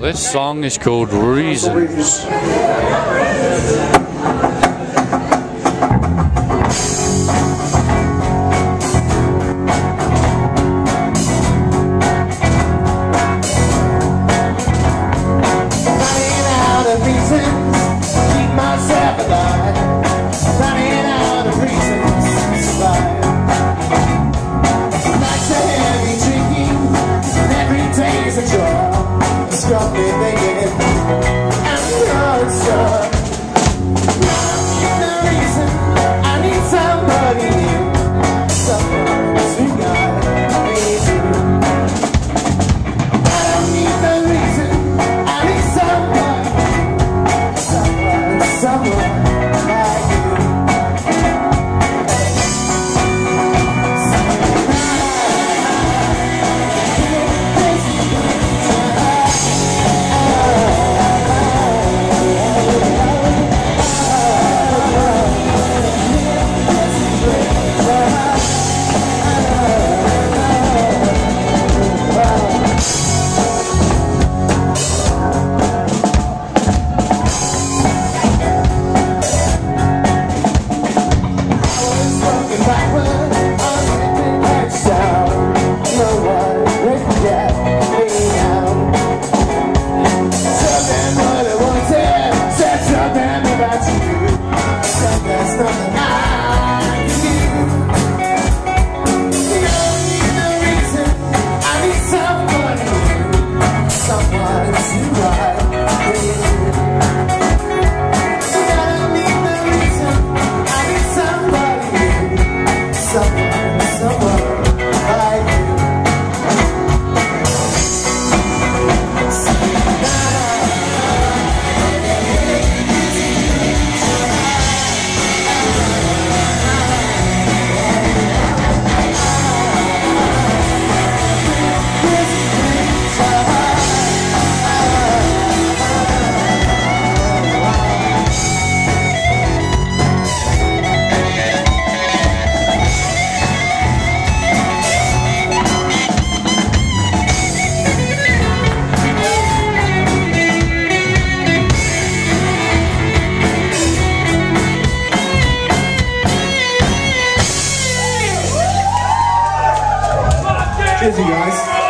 This song is called Reasons. Cheers, busy, guys.